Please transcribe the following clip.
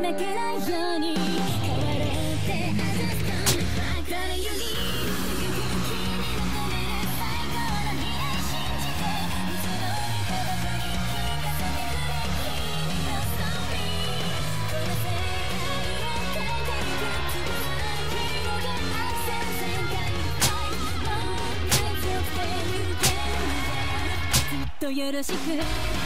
泣けないよとよろしく。